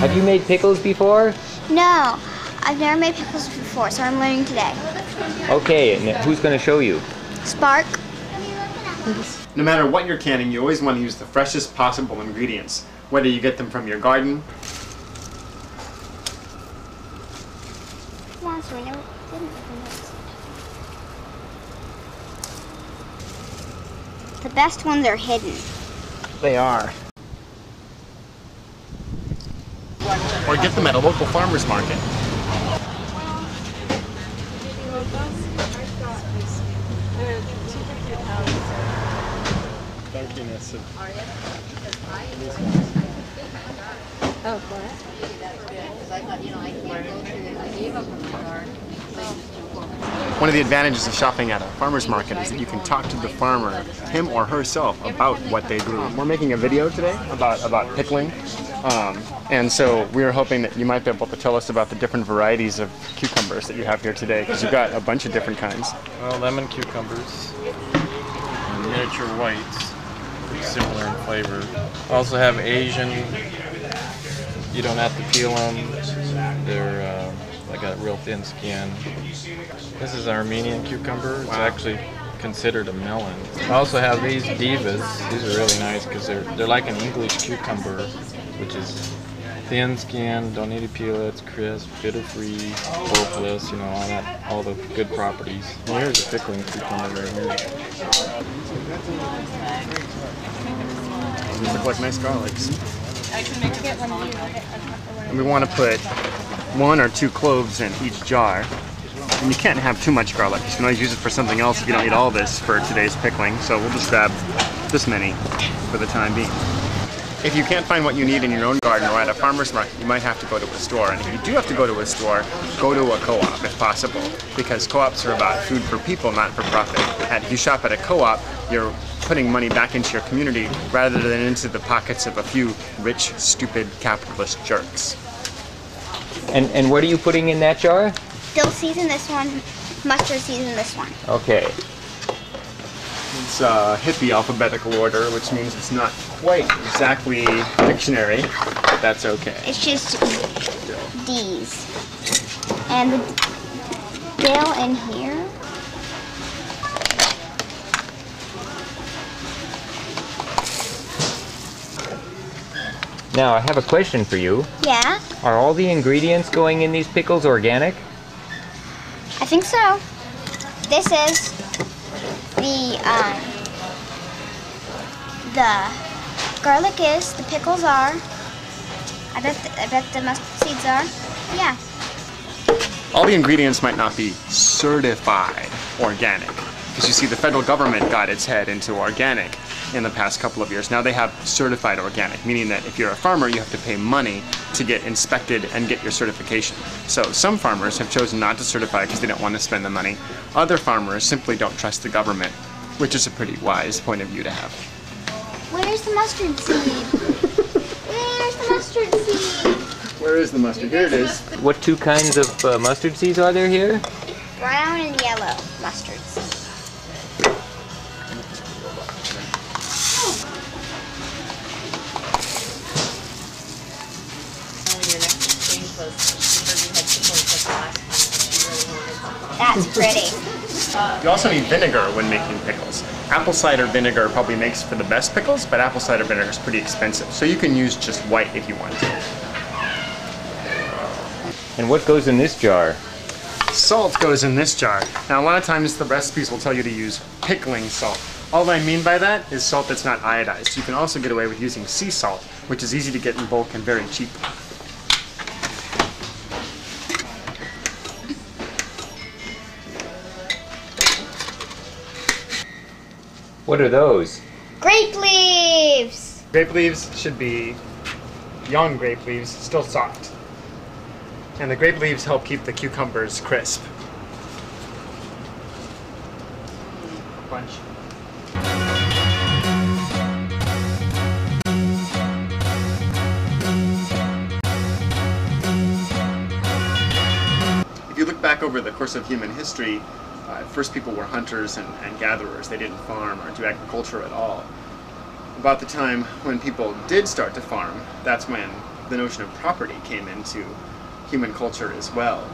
Have you made pickles before? No, I've never made pickles before, so I'm learning today. Okay, who's going to show you? Spark. No matter what you're canning, you always want to use the freshest possible ingredients, whether you get them from your garden. Come on, Serena. Didn't open this. The best ones are hidden. They are. Or get them at a local farmer's market. One of the advantages of shopping at a farmer's market is that you can talk to the farmer, him or herself, about what they grew. We're making a video today about, about pickling. Um, and so we were hoping that you might be able to tell us about the different varieties of cucumbers that you have here today, because you've got a bunch of different kinds. Well, lemon cucumbers and miniature whites, pretty similar in flavor. Also have Asian. You don't have to peel them. They're uh, they got real thin skin. This is Armenian cucumber. It's actually considered a melon. I also have these divas. These are really nice because they're they're like an English cucumber, which is thin skin, don't need to peel it, it's crisp, bitter free, pulpless, you know, all that all the good properties. Well, here's a pickling cucumber right here. These look like nice garlics. And we want to put one or two cloves in each jar. And you can't have too much garlic. You can always use it for something else if you don't need all this for today's pickling. So we'll just grab this many for the time being. If you can't find what you need in your own garden or at a farmer's market, you might have to go to a store. And if you do have to go to a store, go to a co-op if possible, because co-ops are about food for people, not for profit. And if you shop at a co-op, you're putting money back into your community rather than into the pockets of a few rich, stupid capitalist jerks. And and what are you putting in that jar? Dill seeds in this one, mustard seeds in this one. Okay. It's uh, hippie alphabetical order, which means it's not quite exactly dictionary, but that's okay. It's just D's. And the dill in here. Now I have a question for you. Yeah, Are all the ingredients going in these pickles organic? I think so. This is the um, the garlic is, the pickles are. I bet the, I bet the mustard seeds are. Yeah. All the ingredients might not be certified organic, because you see the federal government got its head into organic in the past couple of years. Now they have certified organic, meaning that if you're a farmer, you have to pay money to get inspected and get your certification. So some farmers have chosen not to certify because they don't want to spend the money. Other farmers simply don't trust the government, which is a pretty wise point of view to have. Where's the mustard seed? Where's the mustard seed? Where is the mustard? Here it is. What two kinds of uh, mustard seeds are there here? That's pretty. You also need vinegar when making pickles. Apple cider vinegar probably makes for the best pickles, but apple cider vinegar is pretty expensive. So you can use just white if you want to. And what goes in this jar? Salt goes in this jar. Now a lot of times the recipes will tell you to use pickling salt. All I mean by that is salt that's not iodized. You can also get away with using sea salt, which is easy to get in bulk and very cheap. What are those? Grape leaves! Grape leaves should be young grape leaves, still soft. And the grape leaves help keep the cucumbers crisp. bunch. If you look back over the course of human history, uh, first people were hunters and, and gatherers. They didn't farm or do agriculture at all. About the time when people did start to farm, that's when the notion of property came into human culture as well.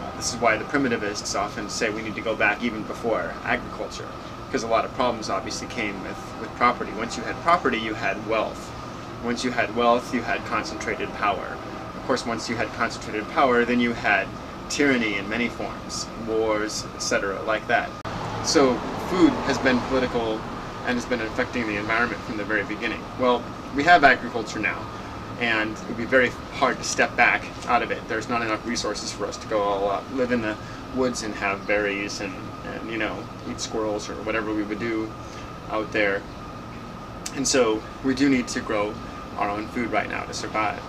Uh, this is why the primitivists often say we need to go back even before agriculture, because a lot of problems obviously came with, with property. Once you had property, you had wealth. Once you had wealth, you had concentrated power. Of course, once you had concentrated power, then you had tyranny in many forms, wars, etc., like that. So food has been political and has been affecting the environment from the very beginning. Well, we have agriculture now, and it would be very hard to step back out of it. There's not enough resources for us to go all up, live in the woods and have berries and, and you know, eat squirrels or whatever we would do out there. And so we do need to grow our own food right now to survive.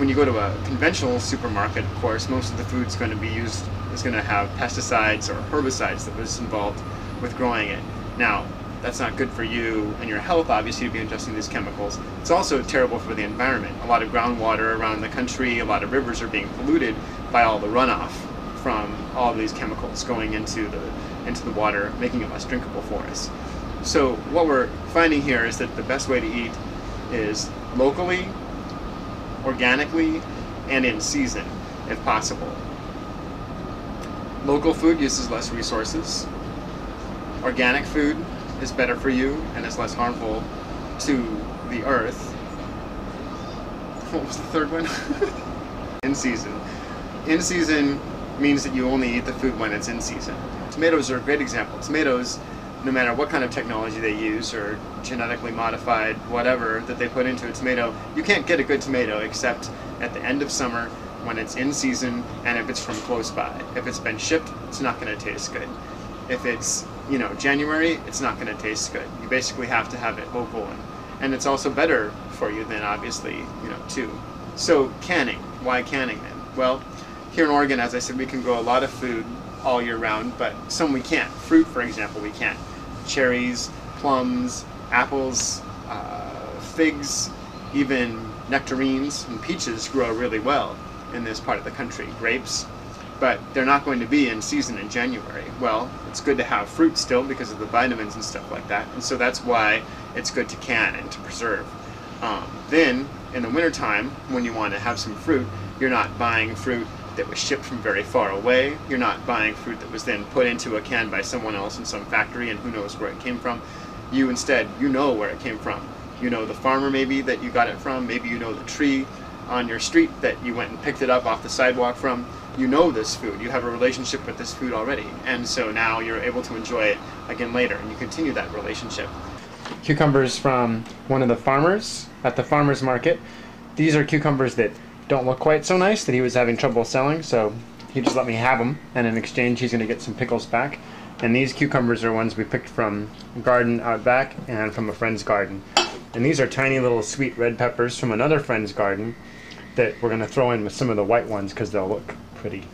When you go to a conventional supermarket, of course, most of the food's going to be used is going to have pesticides or herbicides that was involved with growing it. Now, that's not good for you and your health, obviously, to be ingesting these chemicals. It's also terrible for the environment. A lot of groundwater around the country, a lot of rivers are being polluted by all the runoff from all of these chemicals going into the into the water, making it less drinkable for us. So what we're finding here is that the best way to eat is locally, organically, and in season, if possible. Local food uses less resources. Organic food is better for you and is less harmful to the earth. What was the third one? in season. In season means that you only eat the food when it's in season. Tomatoes are a great example. Tomatoes, no matter what kind of technology they use or genetically modified whatever that they put into a tomato, you can't get a good tomato except at the end of summer when it's in season and if it's from close by. If it's been shipped, it's not going to taste good. If it's you know January, it's not going to taste good. You basically have to have it local and, and it's also better for you than obviously you know too. So canning, why canning then? Well, here in Oregon, as I said, we can grow a lot of food all year round, but some we can't. Fruit, for example, we can't. Cherries, plums, apples, uh, figs, even nectarines and peaches grow really well in this part of the country. Grapes, but they're not going to be in season in January. Well, it's good to have fruit still because of the vitamins and stuff like that, and so that's why it's good to can and to preserve. Um, then, in the wintertime, when you want to have some fruit, you're not buying fruit that was shipped from very far away. You're not buying fruit that was then put into a can by someone else in some factory and who knows where it came from. You instead, you know where it came from. You know the farmer maybe that you got it from, maybe you know the tree on your street that you went and picked it up off the sidewalk from. You know this food, you have a relationship with this food already, and so now you're able to enjoy it again later, and you continue that relationship. Cucumbers from one of the farmers at the farmer's market. These are cucumbers that don't look quite so nice that he was having trouble selling, so he just let me have them, and in exchange he's going to get some pickles back. And these cucumbers are ones we picked from a garden out back and from a friend's garden. And these are tiny little sweet red peppers from another friend's garden that we're going to throw in with some of the white ones because they'll look pretty.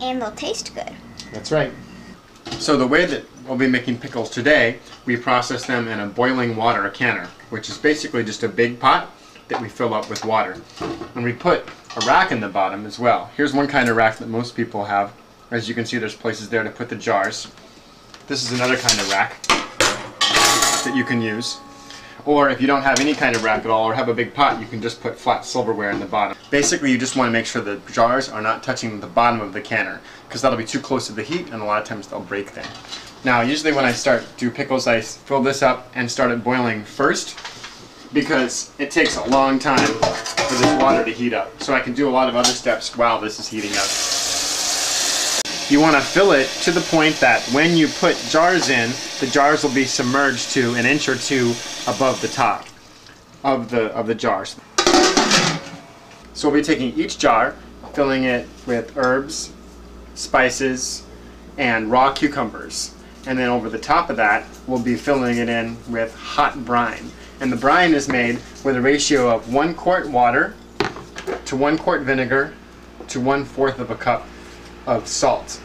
And they'll taste good. That's right. So the way that we'll be making pickles today, we process them in a boiling water canner, which is basically just a big pot that we fill up with water. And we put a rack in the bottom as well. Here's one kind of rack that most people have. As you can see, there's places there to put the jars. This is another kind of rack that you can use. Or if you don't have any kind of rack at all or have a big pot, you can just put flat silverware in the bottom. Basically, you just want to make sure the jars are not touching the bottom of the canner because that'll be too close to the heat and a lot of times they'll break then. Now, usually when I start do pickles, I fill this up and start it boiling first because it takes a long time for this water to heat up. So I can do a lot of other steps while this is heating up. You want to fill it to the point that when you put jars in, the jars will be submerged to an inch or two above the top of the, of the jars. So we'll be taking each jar, filling it with herbs, spices, and raw cucumbers. And then over the top of that, we'll be filling it in with hot brine. And the brine is made with a ratio of one quart water to one quart vinegar to one fourth of a cup of salt.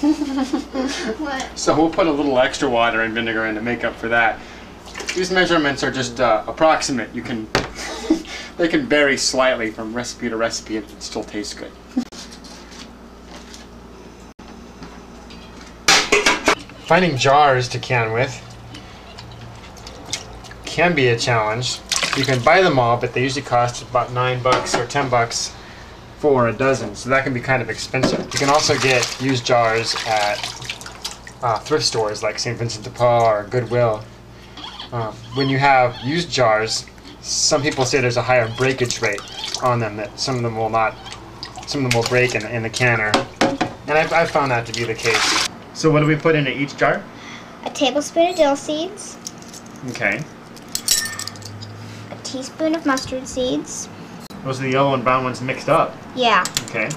so we'll put a little extra water and vinegar in to make up for that. These measurements are just uh, approximate. You can, they can vary slightly from recipe to recipe and it still tastes good. Finding jars to can with can be a challenge. You can buy them all, but they usually cost about nine bucks or ten bucks for a dozen, so that can be kind of expensive. You can also get used jars at uh, thrift stores like St. Vincent de Paul or Goodwill. Um, when you have used jars, some people say there's a higher breakage rate on them, that some of them will not, some of them will break in, in the canner. And I've, I've found that to be the case. So what do we put into each jar? A tablespoon of dill seeds, Okay. A teaspoon of mustard seeds. Those are the yellow and brown ones mixed up. Yeah. Okay.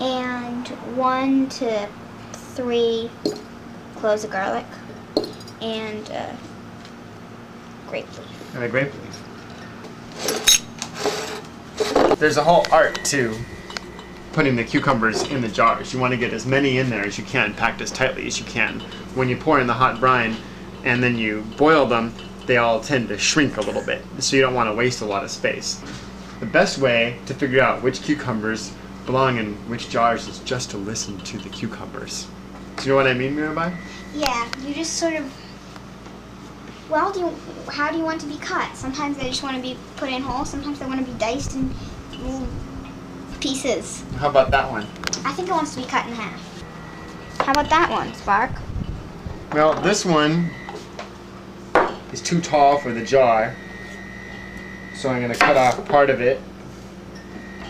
And one to three cloves of garlic. And uh, grape leaf. And a grape leaf. There's a whole art to putting the cucumbers in the jars. You want to get as many in there as you can, packed as tightly as you can. When you pour in the hot brine and then you boil them, they all tend to shrink a little bit, so you don't want to waste a lot of space. The best way to figure out which cucumbers belong in which jars is just to listen to the cucumbers. Do you know what I mean, Mirabai? Yeah, you just sort of. Well, do you, how do you want to be cut? Sometimes they just want to be put in whole. Sometimes they want to be diced in little pieces. How about that one? I think it wants to be cut in half. How about that one, Spark? Well, this one is too tall for the jar. So I'm going to cut off part of it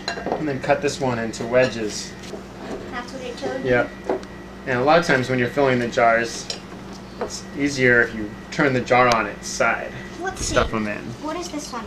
and then cut this one into wedges. That's what I told you. Yep. And a lot of times when you're filling the jars, it's easier if you turn the jar on its side. Let's see. Stuff them in. What is this one?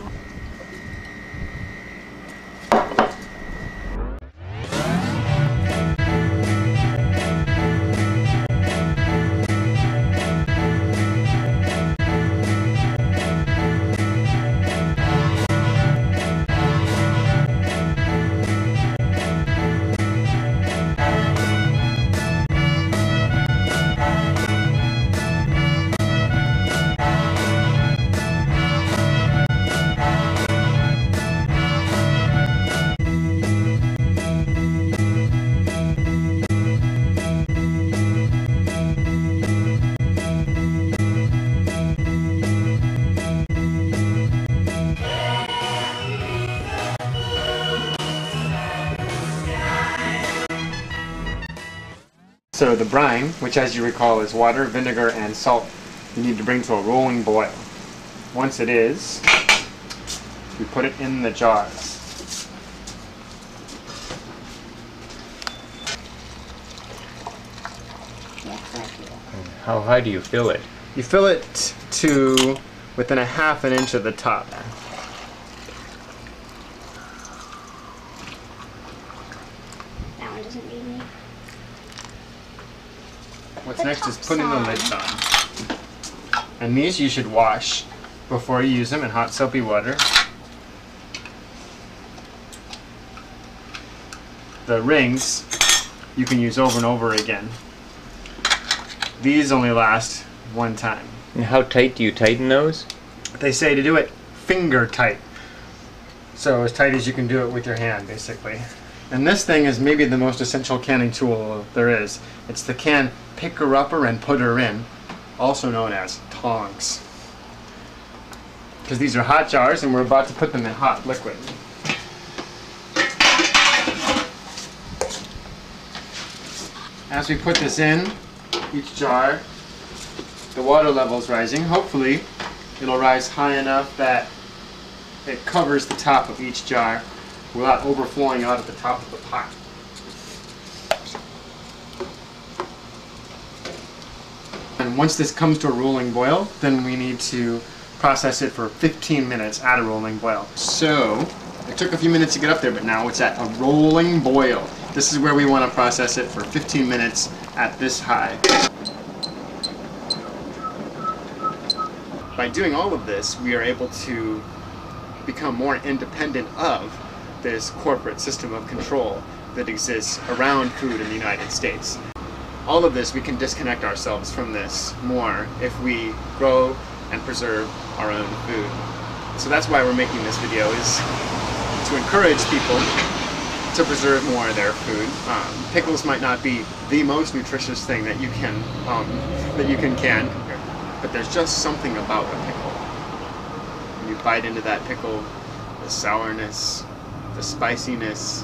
The brine, which as you recall is water, vinegar, and salt, you need to bring to a rolling boil. Once it is, you put it in the jars. Yeah, thank you. How high do you fill it? You fill it to within a half an inch of the top. That one doesn't need me. What's The next is top's putting the on. lids on. And these you should wash before you use them in hot soapy water. The rings you can use over and over again. These only last one time. And how tight do you tighten those? They say to do it finger tight. So as tight as you can do it with your hand, basically. And this thing is maybe the most essential canning tool there is. It's the can picker upper and putter in, also known as tongs. Because these are hot jars and we're about to put them in hot liquid. As we put this in, each jar, the water level is rising. Hopefully, it'll rise high enough that it covers the top of each jar without overflowing out at the top of the pot. Once this comes to a rolling boil, then we need to process it for 15 minutes at a rolling boil. So, it took a few minutes to get up there, but now it's at a rolling boil. This is where we want to process it for 15 minutes at this high. By doing all of this, we are able to become more independent of this corporate system of control that exists around food in the United States. All of this, we can disconnect ourselves from this more if we grow and preserve our own food. So that's why we're making this video is to encourage people to preserve more of their food. Um, pickles might not be the most nutritious thing that you can um, that you can can, but there's just something about a pickle. When you bite into that pickle, the sourness, the spiciness,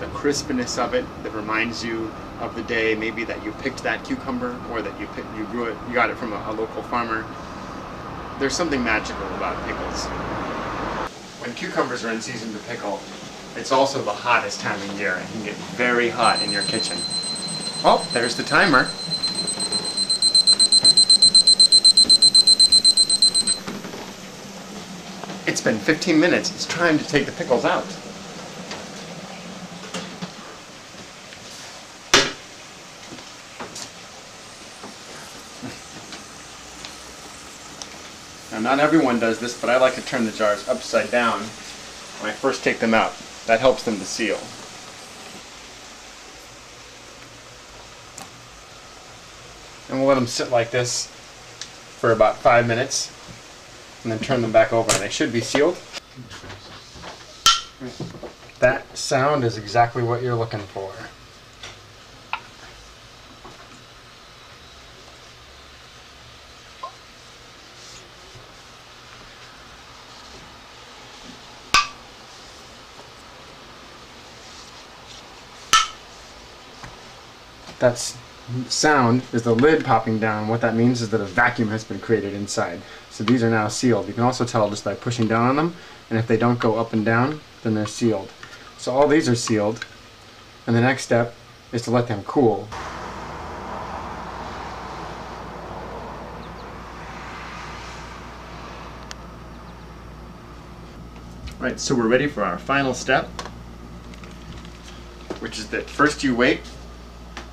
the crispness of it that reminds you of the day maybe that you picked that cucumber or that you picked, you grew it, you got it from a, a local farmer. There's something magical about pickles. When cucumbers are in season to pickle, it's also the hottest time of year. It can get very hot in your kitchen. Oh, there's the timer. It's been 15 minutes. It's time to take the pickles out. Not everyone does this, but I like to turn the jars upside down when I first take them out. That helps them to seal. And we'll let them sit like this for about five minutes and then turn them back over and they should be sealed. That sound is exactly what you're looking for. That's sound is the lid popping down. What that means is that a vacuum has been created inside. So these are now sealed. You can also tell just by pushing down on them, and if they don't go up and down, then they're sealed. So all these are sealed, and the next step is to let them cool. Right, so we're ready for our final step, which is that first you wait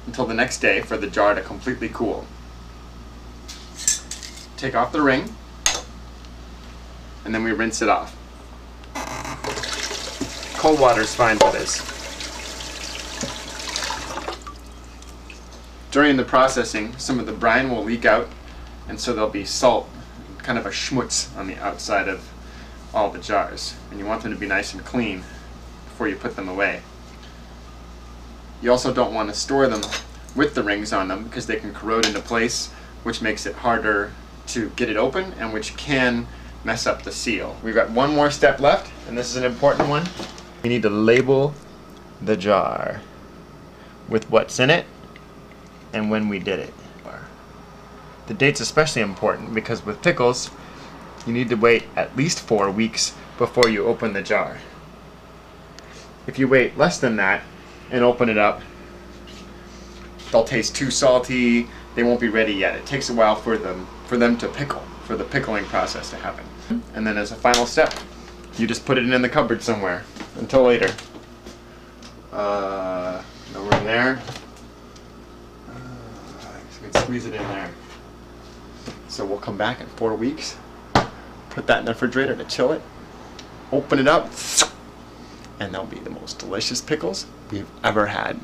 until the next day for the jar to completely cool. Take off the ring, and then we rinse it off. Cold water is fine for this. During the processing, some of the brine will leak out, and so there'll be salt, kind of a schmutz on the outside of all the jars. And you want them to be nice and clean before you put them away. You also don't want to store them with the rings on them because they can corrode into place, which makes it harder to get it open and which can mess up the seal. We've got one more step left, and this is an important one. We need to label the jar with what's in it and when we did it. The date's especially important because with pickles, you need to wait at least four weeks before you open the jar. If you wait less than that and open it up, they'll taste too salty, they won't be ready yet. It takes a while for them for them to pickle, for the pickling process to happen. And then as a final step, you just put it in the cupboard somewhere until later. Uh, nowhere in there. Uh, we can squeeze it in there. So we'll come back in four weeks, put that in the refrigerator to chill it, open it up, and they'll be the most delicious pickles we've ever had.